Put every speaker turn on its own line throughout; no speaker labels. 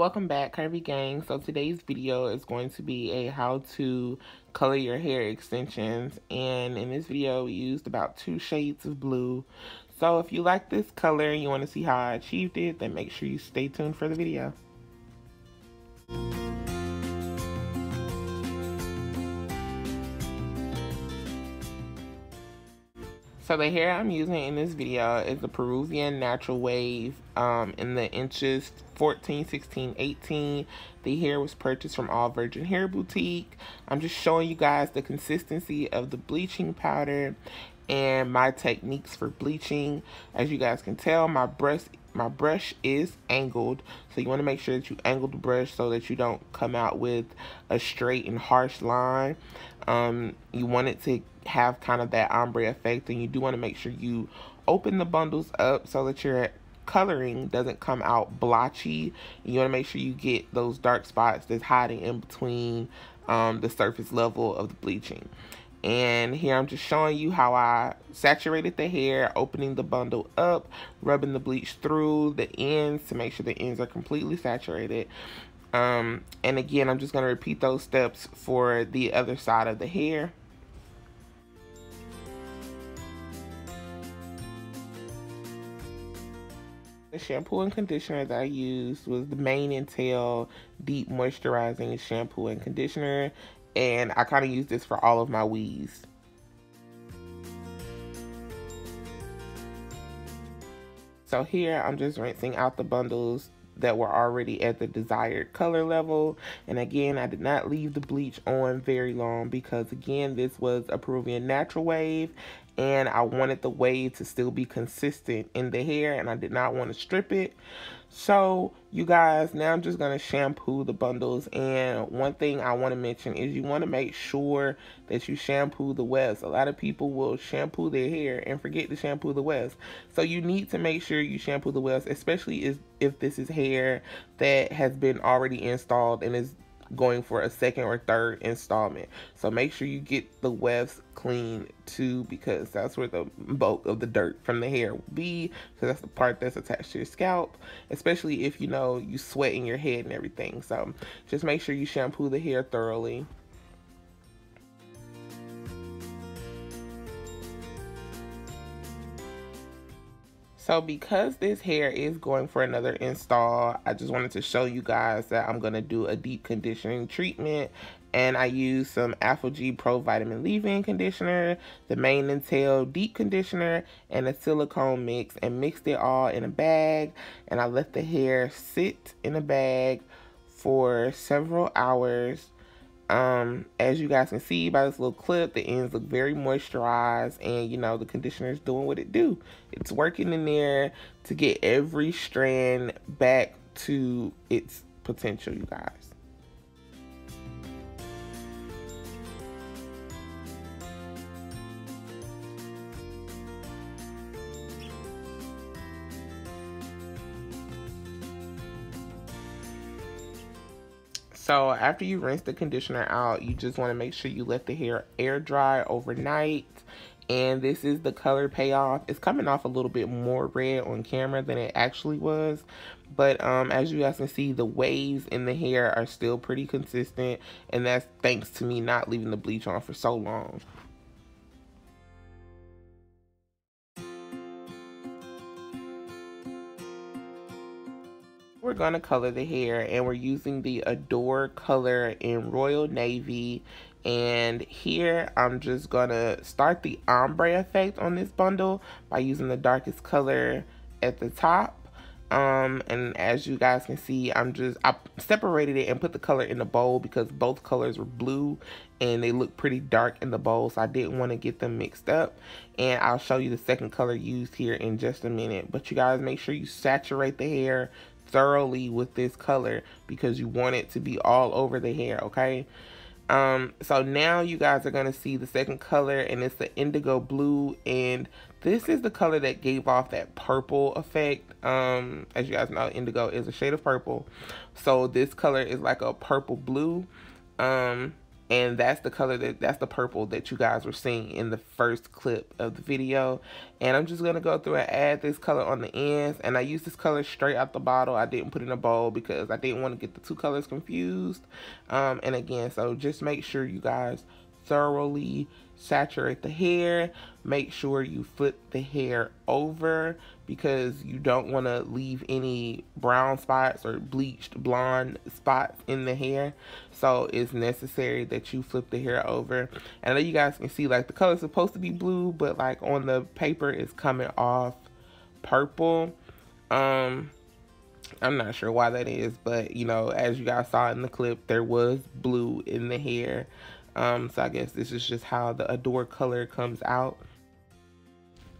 Welcome back Curvy Gang. So today's video is going to be a how to color your hair extensions and in this video we used about two shades of blue. So if you like this color and you want to see how I achieved it then make sure you stay tuned for the video. So the hair I'm using in this video is the Peruvian Natural Wave um, in the inches 14, 16, 18. The hair was purchased from All Virgin Hair Boutique. I'm just showing you guys the consistency of the bleaching powder and my techniques for bleaching. As you guys can tell, my brush my brush is angled so you want to make sure that you angle the brush so that you don't come out with a straight and harsh line. Um, you want it to have kind of that ombre effect and you do want to make sure you open the bundles up so that your coloring doesn't come out blotchy. You want to make sure you get those dark spots that's hiding in between um, the surface level of the bleaching and here I'm just showing you how I saturated the hair, opening the bundle up, rubbing the bleach through the ends to make sure the ends are completely saturated. Um, and again, I'm just going to repeat those steps for the other side of the hair. The shampoo and conditioner that I used was the Mane and Tail Deep Moisturizing Shampoo and Conditioner and I kind of use this for all of my weaves. So here I'm just rinsing out the bundles that were already at the desired color level. And again, I did not leave the bleach on very long because again, this was a Peruvian natural wave and I wanted the wave to still be consistent in the hair and I did not want to strip it. So you guys, now I'm just going to shampoo the bundles and one thing I want to mention is you want to make sure that you shampoo the wefts. A lot of people will shampoo their hair and forget to shampoo the wefts. So you need to make sure you shampoo the wefts, especially if, if this is hair that has been already installed and is going for a second or third installment. So make sure you get the wefts clean too because that's where the bulk of the dirt from the hair will be because that's the part that's attached to your scalp, especially if you know you sweat in your head and everything. So just make sure you shampoo the hair thoroughly. So because this hair is going for another install, I just wanted to show you guys that I'm going to do a deep conditioning treatment. And I use some ApHogee Pro Vitamin Leave-In Conditioner, the Mane and Tail Deep Conditioner, and a silicone mix and mixed it all in a bag. And I let the hair sit in a bag for several hours um, as you guys can see by this little clip, the ends look very moisturized and you know, the conditioner is doing what it do. It's working in there to get every strand back to its potential, you guys. So after you rinse the conditioner out, you just want to make sure you let the hair air dry overnight. And this is the color payoff. It's coming off a little bit more red on camera than it actually was. But um, as you guys can see, the waves in the hair are still pretty consistent. And that's thanks to me not leaving the bleach on for so long. We're going to color the hair and we're using the Adore color in Royal Navy. And here I'm just going to start the ombre effect on this bundle by using the darkest color at the top. Um and as you guys can see i'm just i separated it and put the color in the bowl because both colors were blue and they look pretty dark in the bowl so i didn't want to get them mixed up. And i'll show you the second color used here in just a minute. But you guys make sure you saturate the hair thoroughly with this color because you want it to be all over the hair, okay? Um, so now you guys are to see the second color and it's the indigo blue and this is the color that gave off that purple effect. Um, as you guys know, indigo is a shade of purple. So this color is like a purple blue. Um, and that's the color that that's the purple that you guys were seeing in the first clip of the video. And I'm just gonna go through and add this color on the ends. And I use this color straight out the bottle. I didn't put in a bowl because I didn't want to get the two colors confused. Um, and again so just make sure you guys thoroughly saturate the hair. Make sure you flip the hair over because you don't want to leave any brown spots or bleached blonde spots in the hair. So it's necessary that you flip the hair over. And I know you guys can see like the color is supposed to be blue but like on the paper it's coming off purple. Um I'm not sure why that is but you know as you guys saw in the clip there was blue in the hair um, so I guess this is just how the Adore color comes out.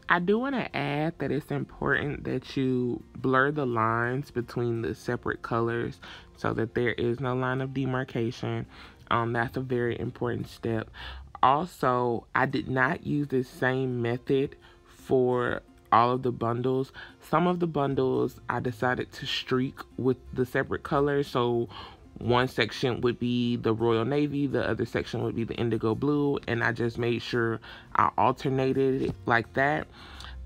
I do want to add that it's important that you blur the lines between the separate colors so that there is no line of demarcation. Um, that's a very important step. Also, I did not use the same method for all of the bundles. Some of the bundles I decided to streak with the separate colors. So one section would be the royal navy the other section would be the indigo blue and i just made sure i alternated it like that.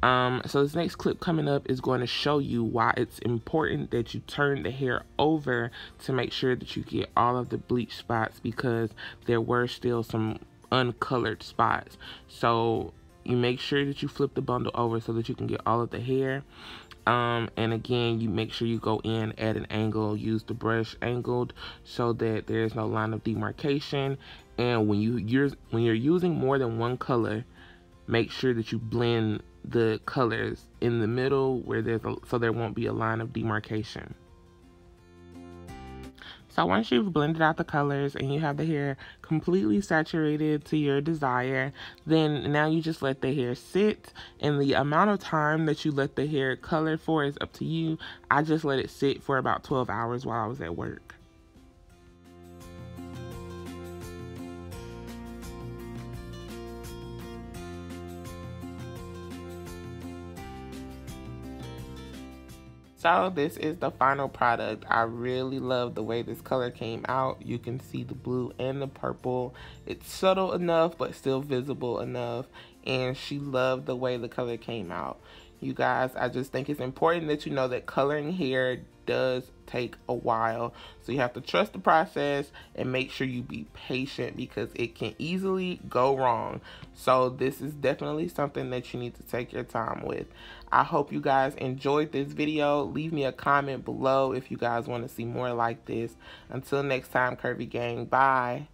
Um, so this next clip coming up is going to show you why it's important that you turn the hair over to make sure that you get all of the bleach spots because there were still some uncolored spots. So you make sure that you flip the bundle over so that you can get all of the hair um, and again you make sure you go in at an angle use the brush angled so that there's no line of demarcation. And when you you're when you're using more than one color make sure that you blend the colors in the middle where there's a, so there won't be a line of demarcation so once you've blended out the colors and you have the hair completely saturated to your desire, then now you just let the hair sit. And the amount of time that you let the hair color for is up to you. I just let it sit for about 12 hours while I was at work. So this is the final product. I really love the way this color came out. You can see the blue and the purple. It's subtle enough but still visible enough. And she loved the way the color came out. You guys, I just think it's important that you know that coloring hair does take a while. So you have to trust the process and make sure you be patient because it can easily go wrong. So this is definitely something that you need to take your time with. I hope you guys enjoyed this video. Leave me a comment below if you guys want to see more like this. Until next time, Curvy Gang. Bye.